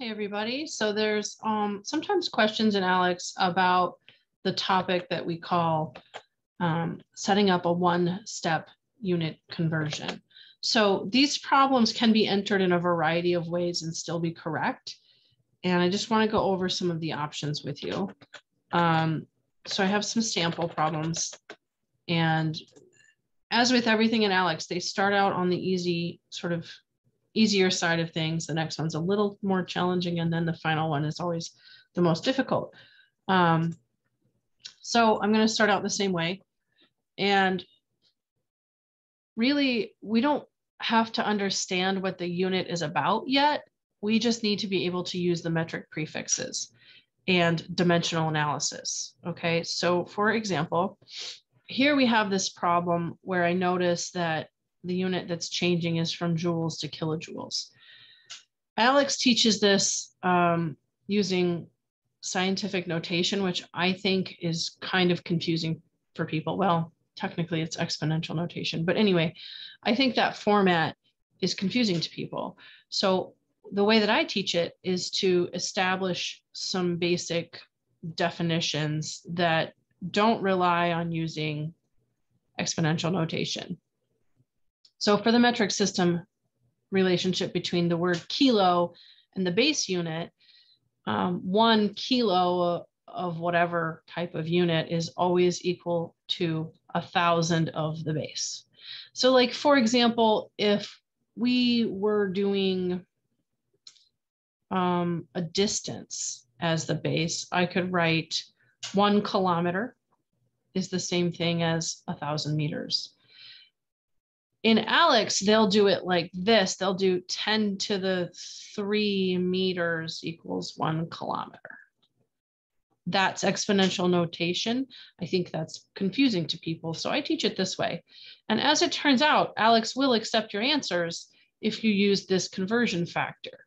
Hey everybody. So there's um, sometimes questions in ALEKS about the topic that we call um, setting up a one-step unit conversion. So these problems can be entered in a variety of ways and still be correct. And I just want to go over some of the options with you. Um, so I have some sample problems. And as with everything in ALEKS, they start out on the easy sort of easier side of things. The next one's a little more challenging, and then the final one is always the most difficult. Um, so I'm going to start out the same way. And really, we don't have to understand what the unit is about yet. We just need to be able to use the metric prefixes and dimensional analysis. Okay, so for example, here we have this problem where I notice that the unit that's changing is from joules to kilojoules. ALEKS teaches this um, using scientific notation, which I think is kind of confusing for people. Well, technically it's exponential notation, but anyway, I think that format is confusing to people. So the way that I teach it is to establish some basic definitions that don't rely on using exponential notation. So for the metric system relationship between the word kilo and the base unit, um, one kilo of whatever type of unit is always equal to a thousand of the base. So like, for example, if we were doing um, a distance as the base, I could write one kilometer is the same thing as a thousand meters in ALEKS, they'll do it like this. They'll do 10 to the three meters equals one kilometer. That's exponential notation. I think that's confusing to people. So I teach it this way. And as it turns out, ALEKS will accept your answers if you use this conversion factor.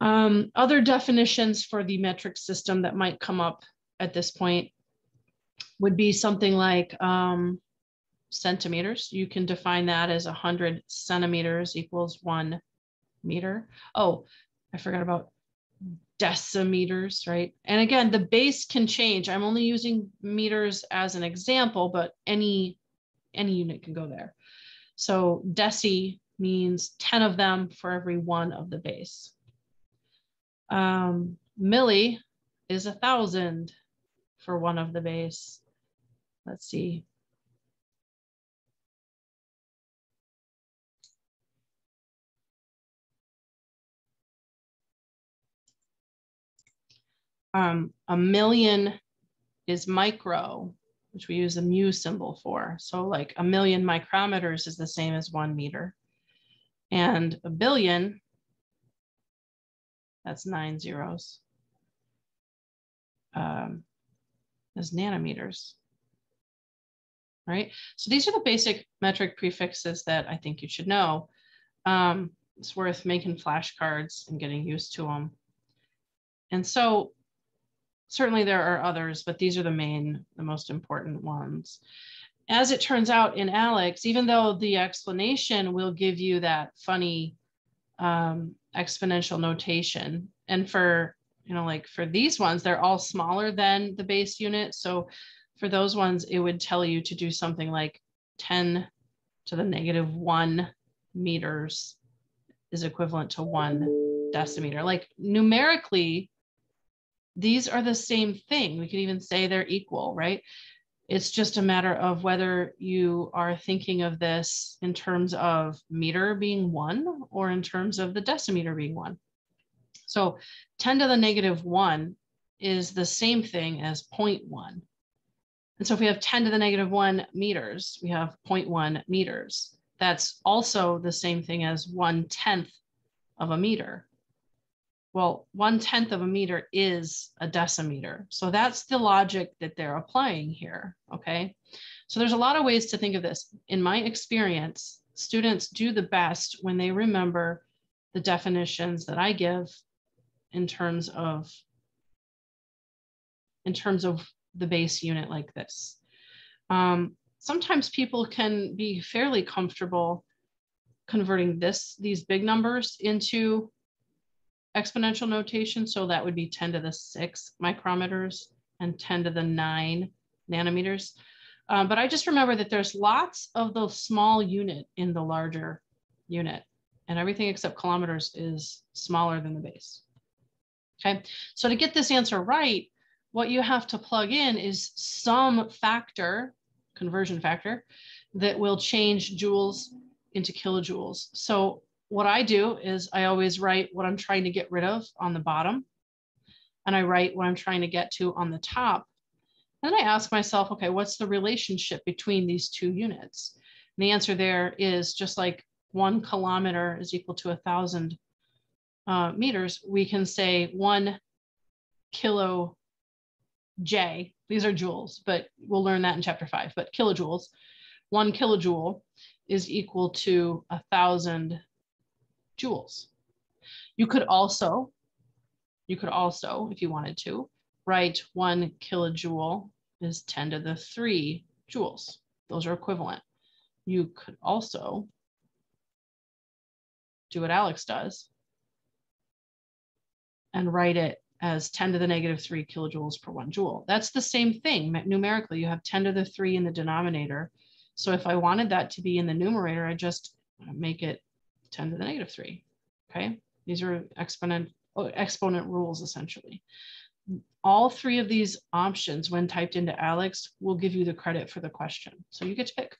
Um, other definitions for the metric system that might come up at this point would be something like um, centimeters. You can define that as 100 centimeters equals one meter. Oh, I forgot about decimeters, right? And again, the base can change. I'm only using meters as an example, but any, any unit can go there. So deci means 10 of them for every one of the base. Um, milli is a thousand for one of the base. Let's see, Um, a million is micro, which we use a mu symbol for. So like a million micrometers is the same as one meter. And a billion, that's nine zeros, um, is nanometers, right? So these are the basic metric prefixes that I think you should know. Um, it's worth making flashcards and getting used to them. And so certainly there are others, but these are the main, the most important ones. As it turns out in ALEKS, even though the explanation will give you that funny um, exponential notation, and for, you know, like for these ones, they're all smaller than the base unit. So for those ones, it would tell you to do something like 10 to the negative one meters is equivalent to one decimeter. Like numerically, these are the same thing. We could even say they're equal, right? It's just a matter of whether you are thinking of this in terms of meter being one or in terms of the decimeter being one. So 10 to the negative one is the same thing as 0.1. And so if we have 10 to the negative one meters, we have 0.1 meters. That's also the same thing as one tenth of a meter. Well, one tenth of a meter is a decimeter. So that's the logic that they're applying here, okay? So there's a lot of ways to think of this. In my experience, students do the best when they remember the definitions that I give in terms of in terms of the base unit like this. Um, sometimes people can be fairly comfortable converting this these big numbers into exponential notation. So that would be 10 to the six micrometers and 10 to the nine nanometers. Um, but I just remember that there's lots of the small unit in the larger unit and everything except kilometers is smaller than the base. Okay, so to get this answer right, what you have to plug in is some factor, conversion factor, that will change joules into kilojoules. So what I do is I always write what I'm trying to get rid of on the bottom, and I write what I'm trying to get to on the top. And then I ask myself, okay, what's the relationship between these two units? And the answer there is just like one kilometer is equal to a thousand uh, meters, we can say one kilo J, these are joules, but we'll learn that in chapter five, but kilojoules, one kilojoule is equal to a thousand joules. You could also, you could also, if you wanted to, write one kilojoule is 10 to the three joules. Those are equivalent. You could also do what ALEKS does and write it as 10 to the negative 3 kilojoules per one joule. That's the same thing. Numerically, you have 10 to the 3 in the denominator. So if I wanted that to be in the numerator, I just make it 10 to the negative 3. Okay, these are exponent, oh, exponent rules essentially. All three of these options, when typed into ALEKS, will give you the credit for the question. So you get to pick.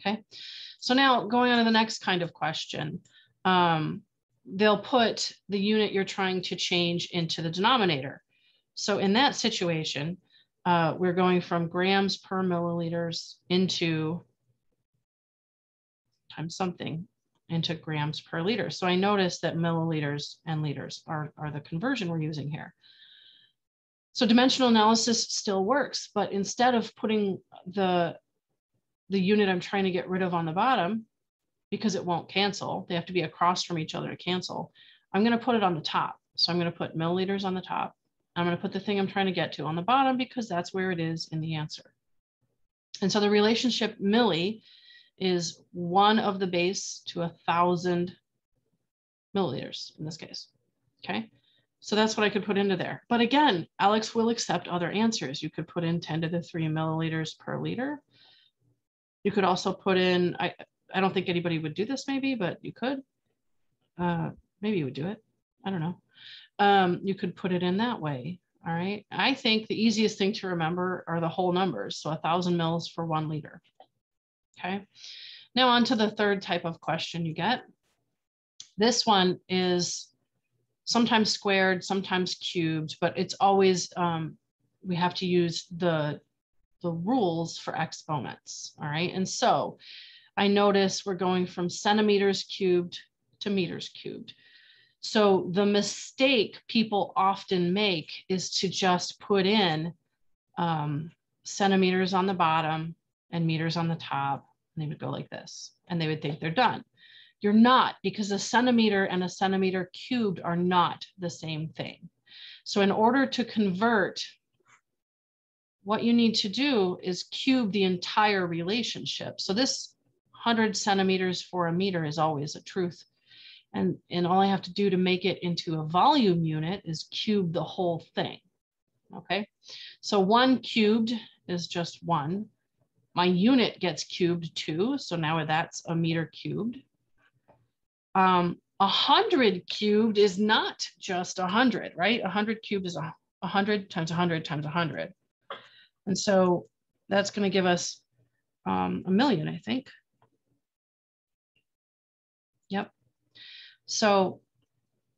Okay, so now going on to the next kind of question. Um, they'll put the unit you're trying to change into the denominator. So in that situation, uh, we're going from grams per milliliters into times something into grams per liter. So I notice that milliliters and liters are, are the conversion we're using here. So dimensional analysis still works, but instead of putting the, the unit I'm trying to get rid of on the bottom, because it won't cancel. They have to be across from each other to cancel. I'm going to put it on the top. So I'm going to put milliliters on the top. I'm going to put the thing I'm trying to get to on the bottom because that's where it is in the answer. And so the relationship milli is one of the base to a thousand milliliters in this case. Okay. So that's what I could put into there. But again, ALEKS will accept other answers. You could put in 10 to the three milliliters per liter. You could also put in, I, I don't think anybody would do this maybe, but you could. Uh, maybe you would do it. I don't know. Um, you could put it in that way. All right. I think the easiest thing to remember are the whole numbers. So a thousand mils for one liter. Okay. Now on to the third type of question you get. This one is sometimes squared, sometimes cubed, but it's always, um, we have to use the, the rules for exponents. All right. And so I notice we're going from centimeters cubed to meters cubed. So the mistake people often make is to just put in um, centimeters on the bottom and meters on the top. And they would go like this and they would think they're done. You're not because a centimeter and a centimeter cubed are not the same thing. So in order to convert, what you need to do is cube the entire relationship. So this 100 centimeters for a meter is always a truth. And, and all I have to do to make it into a volume unit is cube the whole thing. Okay, so one cubed is just one. My unit gets cubed too, so now that's a meter cubed. Um, a hundred cubed is not just a hundred, right? A hundred cubed is a, a hundred times a hundred times a hundred. And so that's going to give us um, a million, I think. Yep. So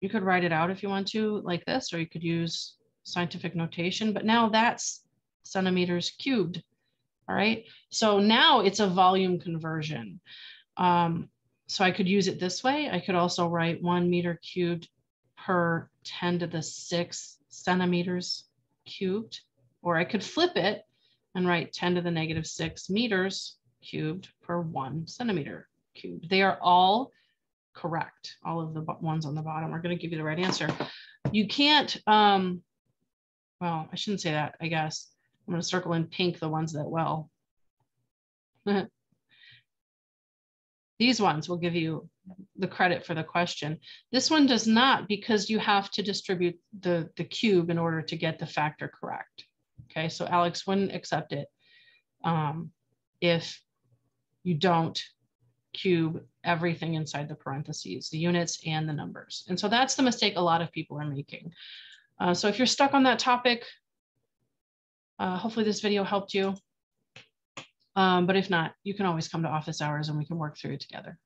you could write it out if you want to like this, or you could use scientific notation, but now that's centimeters cubed. All right. So now it's a volume conversion. Um, so I could use it this way. I could also write one meter cubed per 10 to the six centimeters cubed, or I could flip it and write 10 to the negative six meters cubed per one centimeter cubed. They are all correct. All of the ones on the bottom are going to give you the right answer. You can't, um, well, I shouldn't say that, I guess. I'm going to circle in pink the ones that well. These ones will give you the credit for the question. This one does not because you have to distribute the, the cube in order to get the factor correct. Okay, so ALEKS wouldn't accept it um, if you don't cube everything inside the parentheses, the units and the numbers. And so that's the mistake a lot of people are making. Uh, so if you're stuck on that topic, uh, hopefully this video helped you. Um, but if not, you can always come to office hours and we can work through it together.